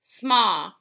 small